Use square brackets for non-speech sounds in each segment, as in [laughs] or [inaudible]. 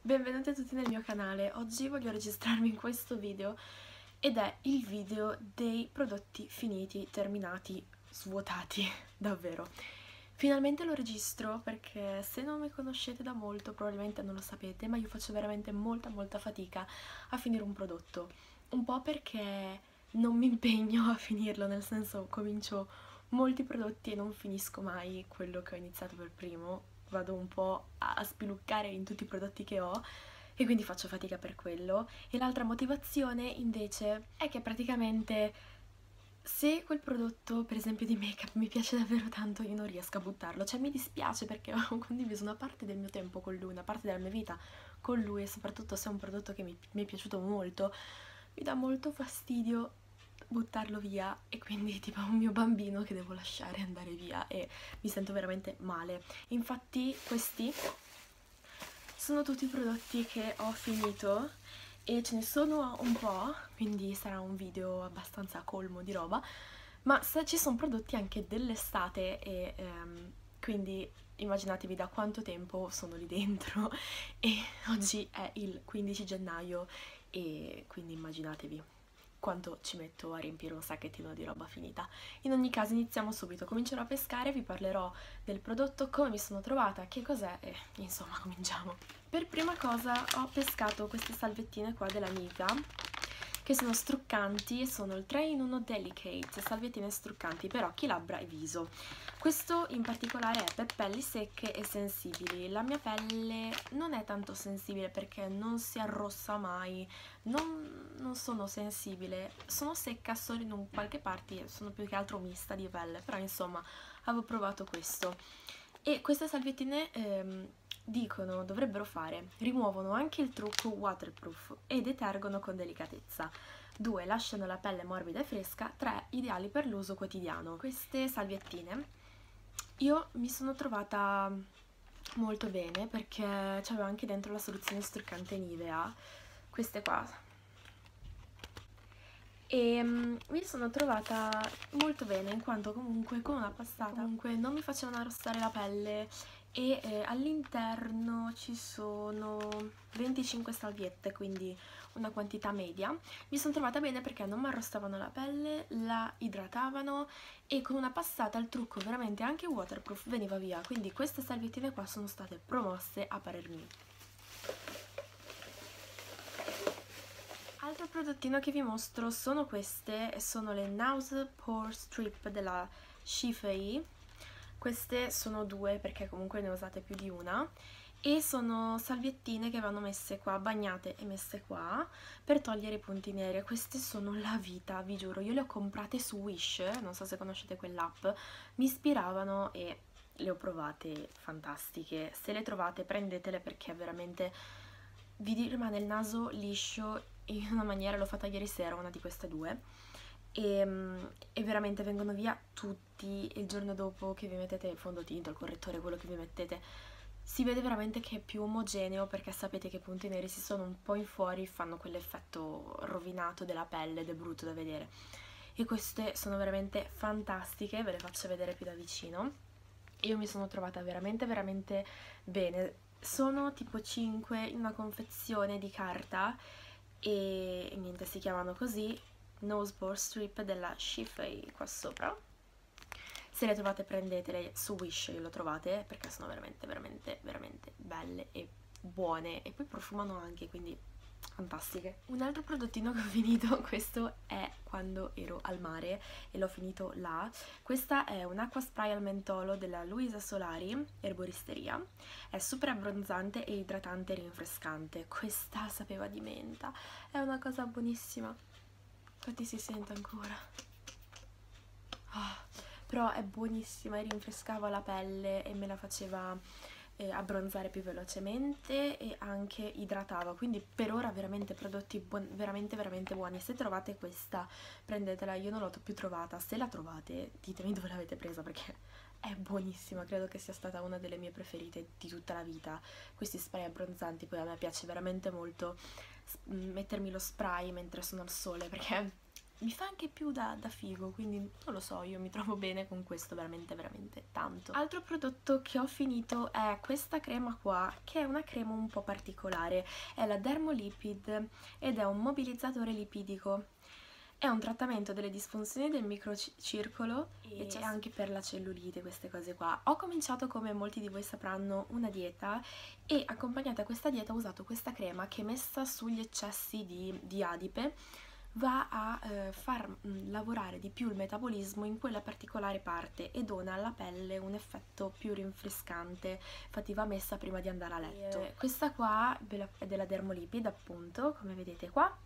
Benvenuti a tutti nel mio canale, oggi voglio registrarmi in questo video ed è il video dei prodotti finiti, terminati, svuotati, [laughs] davvero. Finalmente lo registro perché se non mi conoscete da molto probabilmente non lo sapete, ma io faccio veramente molta molta fatica a finire un prodotto. Un po' perché non mi impegno a finirlo, nel senso comincio molti prodotti e non finisco mai quello che ho iniziato per primo, vado un po' a spiluccare in tutti i prodotti che ho e quindi faccio fatica per quello. E l'altra motivazione invece è che praticamente se quel prodotto, per esempio di make-up, mi piace davvero tanto, io non riesco a buttarlo. Cioè mi dispiace perché [laughs] ho condiviso una parte del mio tempo con lui, una parte della mia vita con lui e soprattutto se è un prodotto che mi, mi è piaciuto molto, mi dà molto fastidio buttarlo via e quindi [laughs] tipo un mio bambino che devo lasciare andare via e mi sento veramente male. Infatti questi sono tutti i prodotti che ho finito e ce ne sono un po', quindi sarà un video abbastanza colmo di roba, ma ci sono prodotti anche dell'estate e ehm, quindi immaginatevi da quanto tempo sono lì dentro [laughs] e oggi è il 15 gennaio e quindi immaginatevi quanto ci metto a riempire un sacchettino di roba finita. In ogni caso iniziamo subito, comincerò a pescare, vi parlerò del prodotto, come mi sono trovata, che cos'è e insomma [laughs] cominciamo. Per prima cosa ho pescato queste salvettine qua della Nika che sono struccanti sono il 3 in 1 Delicate, salvettine struccanti per occhi, labbra e viso. Questo in particolare è per pelli secche e sensibili. La mia pelle non è tanto sensibile perché non si arrossa mai, non, non sono sensibile, sono secca solo in un qualche parte, sono più che altro mista di pelle, però insomma avevo provato questo. E queste salvettine ehm, dicono, dovrebbero fare, rimuovono anche il trucco waterproof e detergono con delicatezza. 2. Lasciano la pelle morbida e fresca. 3. Ideali per l'uso quotidiano. Queste salviettine io mi sono trovata molto bene perché c'avevo anche dentro la soluzione struccante Nivea, queste qua. E um, mi sono trovata molto bene in quanto comunque con una passata comunque non mi facevano arrossare la pelle e eh, all'interno ci sono 25 salviette, quindi una quantità media. Mi sono trovata bene perché non mi arrostavano la pelle, la idratavano e con una passata il trucco veramente anche waterproof veniva via, quindi queste salviettine qua sono state promosse a parer mio. Altro prodottino che vi mostro sono queste, sono le Nose Pore Strip della Shifei queste sono due perché comunque ne usate più di una e sono salviettine che vanno messe qua, bagnate e messe qua per togliere i punti neri. Queste sono la vita, vi giuro. Io le ho comprate su Wish, non so se conoscete quell'app, mi ispiravano e le ho provate fantastiche. Se le trovate prendetele perché veramente vi rimane il naso liscio in una maniera, l'ho fatta ieri sera, una di queste due e, ehm, e, veramente vengono via tutti il giorno dopo che vi mettete il fondotinta, il correttore, quello che vi mettete. Si vede veramente che è più omogeneo perché sapete che i punti neri si sono un po' in fuori fanno quell'effetto rovinato della pelle ed è brutto da vedere. E queste sono veramente fantastiche, ve le faccio vedere più da vicino. Io mi sono trovata veramente veramente bene. Sono tipo 5 in una confezione di carta e niente si chiamano così Nosebore Strip della Shifei qua sopra se le trovate prendetele su Wish le trovate perché sono veramente veramente veramente belle e buone e poi profumano anche quindi fantastiche. Un altro prodottino che ho finito, [laughs] questo è quando ero al mare e l'ho finito là. Questa è un acqua spray al mentolo della Luisa Solari, erboristeria. È super abbronzante e idratante e rinfrescante. Questa sapeva di menta, è una cosa buonissima infatti si sente ancora. Oh, però è buonissima rinfrescava la pelle e me la faceva eh, abbronzare più velocemente e anche idratava. Quindi per ora veramente prodotti veramente veramente buoni. Se trovate questa prendetela. Io non l'ho più trovata. Se la trovate ditemi dove l'avete presa perché è buonissima, credo che sia stata una delle mie preferite di tutta la vita. Questi spray abbronzanti, poi a me piace veramente molto mettermi lo spray mentre sono al sole perché mi fa anche più da, da, figo, quindi non lo so, io mi trovo bene con questo veramente veramente tanto. Altro prodotto che ho finito è questa crema qua, che è una crema un po' particolare, è la Dermolipid ed è un mobilizzatore lipidico. È un trattamento delle disfunzioni del microcircolo e c'è anche per la cellulite, queste cose qua. Ho cominciato, come molti di voi sapranno, una dieta e accompagnata a questa dieta ho usato questa crema che messa sugli eccessi di, di adipe va a eh, far mh, mm, lavorare di più il metabolismo in quella particolare parte e dona alla pelle un effetto più rinfrescante. Infatti va messa prima di andare a letto. E, questa qua è della Dermolipid appunto come vedete qua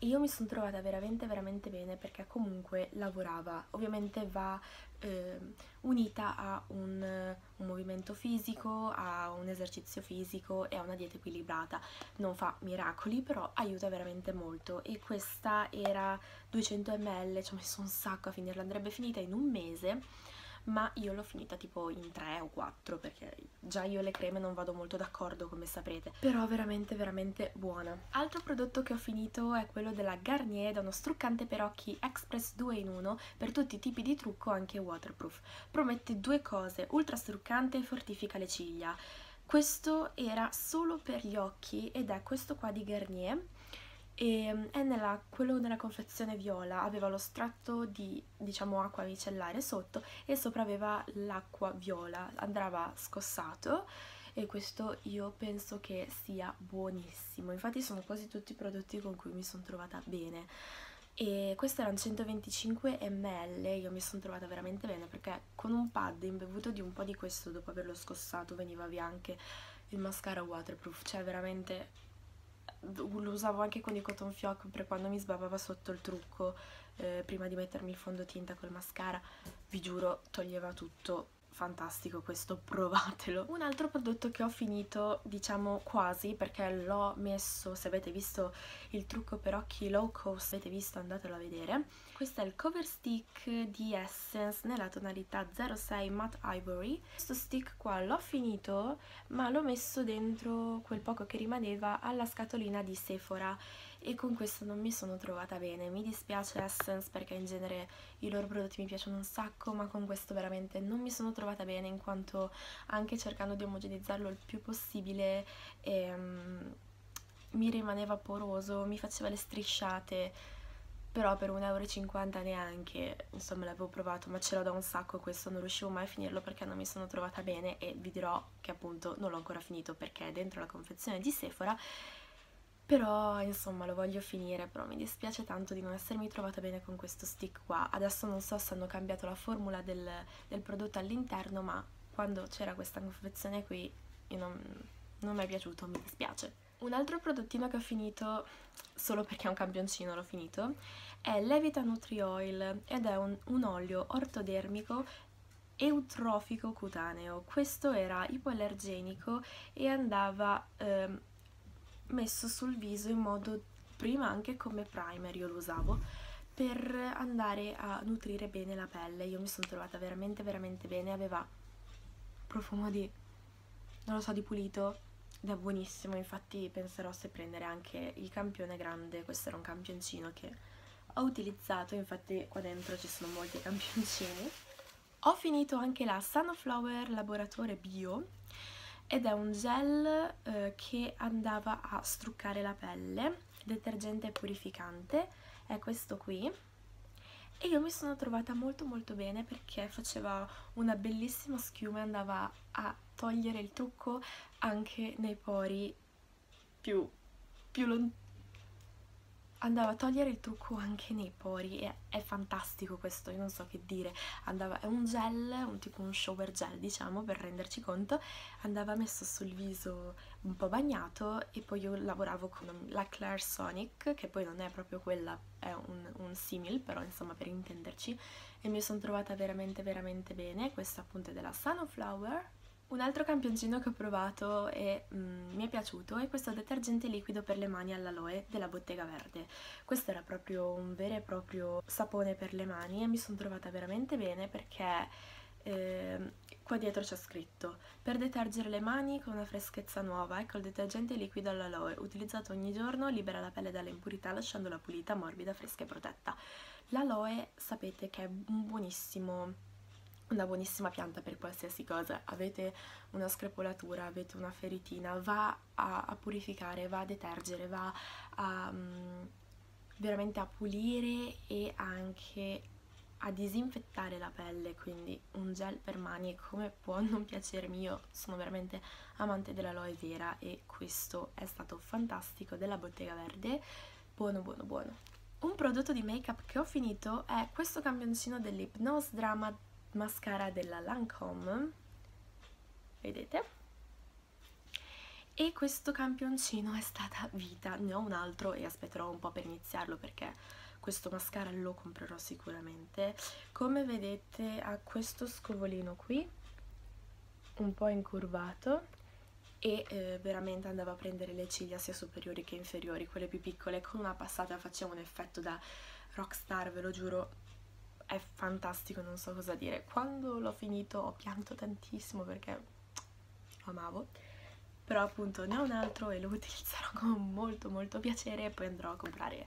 io mi sono trovata veramente veramente bene perché comunque lavorava. Ovviamente va eh, unita a un, un, movimento fisico a un esercizio fisico e a una dieta equilibrata. Non fa miracoli però aiuta veramente molto. E questa era 200 ml ci ho messo un sacco a finirla andrebbe finita in un mese ma io l'ho finita tipo in 3 o 4 perché già io le creme non vado molto d'accordo come saprete. Però veramente veramente buona. Altro prodotto che ho finito è quello della Garnier da uno struccante per occhi Express 2 in 1 per tutti i tipi di trucco anche waterproof. Promette due cose ultra struccante e fortifica le ciglia. Questo era solo per gli occhi ed è questo qua di Garnier e mm, è nella, quello nella confezione viola. Aveva lo strato di diciamo acqua micellare sotto e sopra aveva l'acqua viola. Andava scossato e questo io penso che sia buonissimo. Infatti sono quasi tutti i prodotti con cui mi sono trovata bene. E questo erano 125 ml io mi sono trovata veramente bene perché con un pad imbevuto di un po' di questo dopo averlo scossato veniva via anche il mascara waterproof. Cioè veramente lo usavo anche con i cotton fioc per quando mi sbavava sotto il trucco eh, prima di mettermi il fondotinta col mascara. Vi giuro toglieva tutto fantastico questo, [laughs] provatelo. Un altro prodotto che ho finito, diciamo quasi, perché l'ho messo, se avete visto il trucco per occhi low cost, avete visto, andatelo a vedere. Questo è il cover stick di Essence nella tonalità 06 Matte Ivory. Questo stick qua l'ho finito, ma l'ho messo dentro quel poco che rimaneva alla scatolina di Sephora e con questo non mi sono trovata bene. Mi dispiace Essence perché in genere i loro prodotti mi piacciono un sacco, ma con questo veramente non mi sono trovata bene in quanto anche cercando di omogenizzarlo il più possibile ehm, mi rimaneva poroso, mi faceva le strisciate però per 1,50€ neanche, insomma l'avevo provato, ma ce l'ho da un sacco questo, non riuscivo mai a finirlo perché non mi sono trovata bene e vi dirò che appunto non l'ho ancora finito perché è dentro la confezione di Sephora però insomma lo voglio finire, però mi dispiace tanto di non essermi trovata bene con questo stick qua. Adesso non so se hanno cambiato la formula del, del prodotto all'interno, ma quando c'era questa confezione qui non, non mi è piaciuto, mi dispiace. Un altro prodottino che ho finito, solo perché è un campioncino l'ho finito, è Levita Nutri Oil ed è un, un olio ortodermico eutrofico cutaneo. Questo era ipoallergenico e andava... Ehm, messo sul viso in modo prima anche come primer io lo usavo per andare a nutrire bene la pelle. Io mi sono trovata veramente veramente bene. Aveva profumo di non lo so di pulito ed è buonissimo. Infatti penserò se prendere anche il campione grande. Questo era un campioncino che ho utilizzato. Infatti qua dentro ci sono molti campioncini. Ho finito anche la Sunflower Laboratore Bio ed è un gel eh, che andava a struccare la pelle, detergente purificante, è questo qui. E io mi sono trovata molto molto bene perché faceva una bellissima schiuma e andava a togliere il trucco anche nei pori più, più lontani andava a togliere il trucco anche nei pori e è fantastico questo, io non so che dire. Andava, è un gel, un tipo un shower gel diciamo per renderci conto. Andava messo sul viso un po' bagnato e poi io lavoravo con la Claire Sonic che poi non è proprio quella, è un, un simil però insomma per intenderci. E mi sono trovata veramente veramente bene, questa appunto è della Sunflower un altro campioncino che ho provato e mm, mi è piaciuto è questo detergente liquido per le mani all'aloe della Bottega Verde. Questo era proprio un vero e proprio sapone per le mani e mi sono trovata veramente bene perché eh, qua dietro c'è scritto per detergere le mani con una freschezza nuova ecco il detergente liquido all'aloe utilizzato ogni giorno libera la pelle dalle impurità lasciandola pulita, morbida, fresca e protetta l'aloe sapete che è un buonissimo una buonissima pianta per qualsiasi cosa, avete una screpolatura, avete una feritina, va a, a purificare, va a detergere, va a, um, veramente a pulire e anche a disinfettare la pelle, quindi un gel per mani come può non piacermi, io sono veramente amante dell'aloe vera e questo è stato fantastico della Bottega Verde, buono buono buono. Un prodotto di make up che ho finito è questo campioncino dell'Hypnose Drama mascara della Lancome vedete? E questo campioncino è stata vita ne ho un altro e aspetterò un po' per iniziarlo perché questo mascara lo comprerò sicuramente. Come vedete ha questo scovolino qui un po' incurvato e eh, veramente andava a prendere le ciglia sia superiori che inferiori, quelle più piccole, con una passata faceva un effetto da rockstar, ve lo giuro, è fantastico, non so cosa dire. Quando l'ho finito ho pianto tantissimo perché lo amavo, però appunto ne ho un altro e lo [laughs] utilizzerò con molto molto piacere e poi andrò a comprare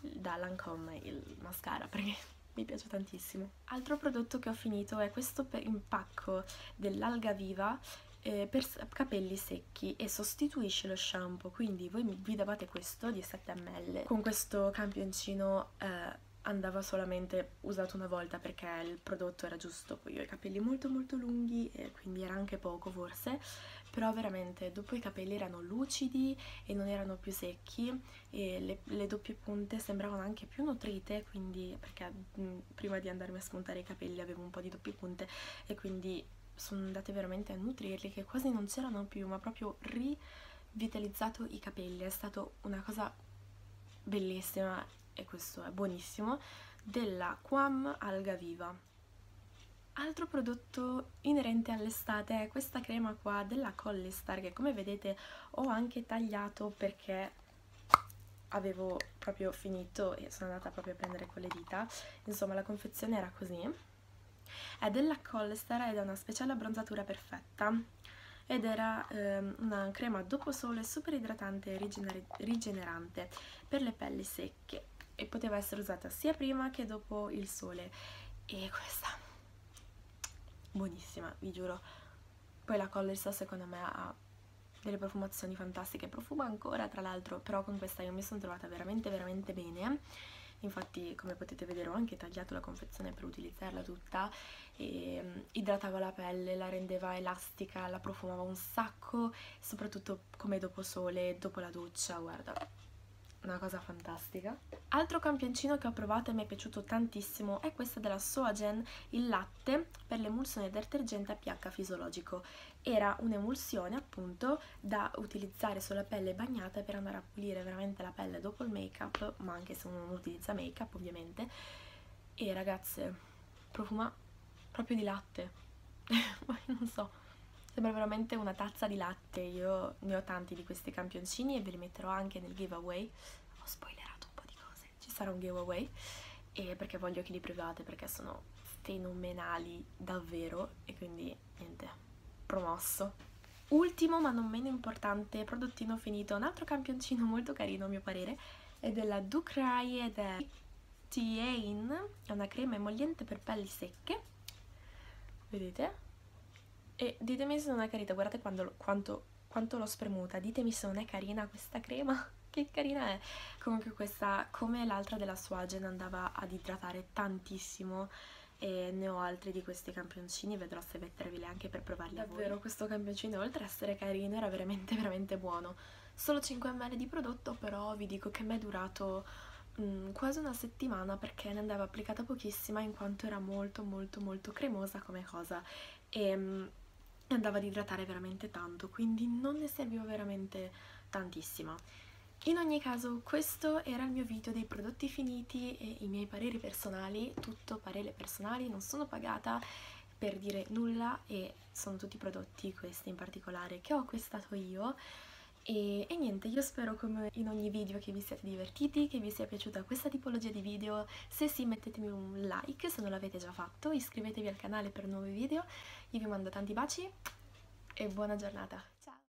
da Lancome il mascara perché [laughs] mi piace tantissimo. Altro prodotto che ho finito è questo impacco dell'alga viva eh, per capelli secchi e sostituisce lo shampoo, quindi voi vi davate questo di 7 ml con questo campioncino eh, andava solamente usato una volta perché il prodotto era giusto, poi io ho i capelli molto molto lunghi e quindi era anche poco forse, però veramente dopo i capelli erano lucidi e non erano più secchi e le, le doppie punte sembravano anche più nutrite, quindi perché mh, prima di andarmi a spuntare i capelli avevo un po' di doppie punte e quindi sono andate veramente a nutrirli che quasi non c'erano più, ma proprio rivitalizzato i capelli, è stata una cosa bellissima e questo è buonissimo, della Quam Alga Viva. Altro prodotto inerente all'estate è questa crema qua della Collistar che come vedete ho anche tagliato perché avevo proprio finito e sono andata proprio a prendere con le dita, insomma la confezione era così. È della Collistar ed è una speciale abbronzatura perfetta ed era ehm, una crema dopo sole super idratante e rigenerante per le pelli secche e poteva essere usata sia prima che dopo il sole. E questa buonissima vi giuro. Poi la Colorista secondo me ha delle profumazioni fantastiche profuma ancora tra l'altro però con questa io mi sono trovata veramente veramente bene. Infatti come potete vedere ho anche tagliato la confezione per utilizzarla tutta. E um, idratava la pelle, la rendeva elastica, la profumava un sacco soprattutto come dopo sole, dopo la doccia, guarda una cosa fantastica. Altro campioncino che ho provato e mi è piaciuto tantissimo è questo della Soagen, il latte per l'emulsione detergente a pH fisiologico. Era un'emulsione appunto da utilizzare sulla pelle bagnata per andare a pulire veramente la pelle dopo il make up, ma anche se uno non utilizza make up ovviamente. E ragazze, profuma proprio di latte, [laughs] non so, Sembra veramente una tazza di latte, io ne ho tanti di questi campioncini e ve li metterò anche nel giveaway. Ho spoilerato un po' di cose, ci sarà un giveaway e perché voglio che li provate perché sono fenomenali davvero e quindi niente, promosso. Ultimo ma non meno importante prodottino finito, un altro campioncino [laughs] molto carino a mio parere è della Ducray ed è Tiane, è una crema emolliente per pelli secche, vedete? E ditemi se non è carina, guardate quando, quanto, quanto l'ho spremuta, ditemi se non è carina questa crema, [laughs] che carina è. Comunque questa, come l'altra della Suagen, andava ad idratare tantissimo e ne ho altri di questi campioncini, vedrò se metterveli anche per provarli Davvero, questo campioncino oltre ad essere carino era veramente veramente buono. Solo 5 ml di prodotto, però vi dico che mi è durato mh, mm, quasi una settimana perché ne andava applicata pochissima in quanto era molto molto molto cremosa come cosa. E mh, andava ad idratare veramente tanto, quindi non ne serviva veramente tantissima. In ogni caso questo era il mio video dei prodotti finiti e i miei pareri personali, tutto parere personali, non sono pagata per dire nulla e sono tutti prodotti, questi in particolare, che ho acquistato io E, e, niente, io spero come in ogni video che vi siate divertiti, che vi sia piaciuta questa tipologia di video, se sì mettetemi un like se non l'avete già fatto, iscrivetevi al canale per nuovi video, io vi mando tanti baci e buona giornata!